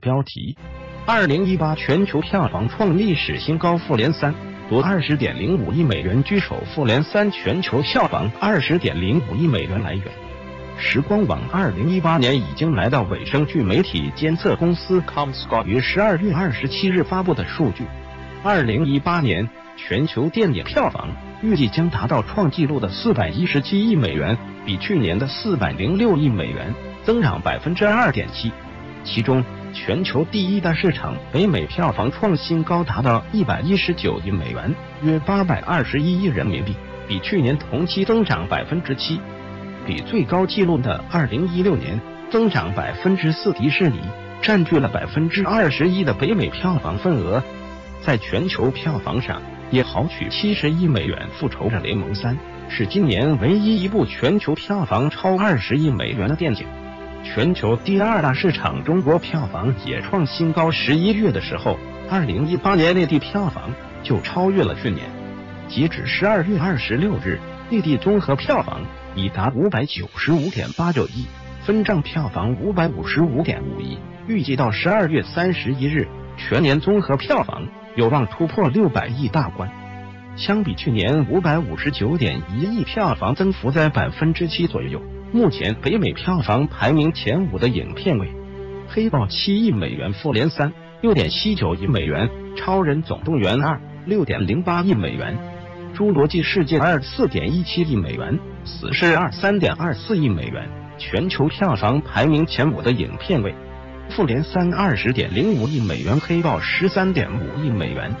标题：二零一八全球票房创历史新高，《复联三》夺二十点零五亿美元居首，《复联三》全球票房二十点零五亿美元来源。时光网二零一八年已经来到尾声，据媒体监测公司 Comscore 于十二月二十七日发布的数据，二零一八年全球电影票房预计将达到创纪录的四百一十七亿美元，比去年的四百零六亿美元增长百分之二点七。其中，全球第一大市场北美票房创新高，达到一百一十九亿美元，约八百二十一亿人民币，比去年同期增长百分之七。比最高纪录的二零一六年增长百分之四，迪士尼占据了百分之二十一的北美票房份额，在全球票房上也豪取七十亿美元。《复仇者联盟三》是今年唯一一部全球票房超二十亿美元的电影。全球第二大市场中国票房也创新高，十一月的时候，二零一八年内地票房就超越了去年。截止十二月二十六日，内地综合票房。已达五百九十五点八九亿，分账票房五百五十五点五亿。预计到十二月三十一日，全年综合票房有望突破六百亿大关。相比去年五百五十九点一亿，票房增幅在百分之七左右。目前北美票房排名前五的影片为《黑豹》七亿美元，《复联三》六点七九亿美元，《超人总动员二》六点零八亿美元。《侏罗纪世界二》四点一七亿美元，《死侍二》三点二四亿美元。全球票房排名前五的影片为《复联三》二十点零五亿美元，《黑豹》十三点五亿美元。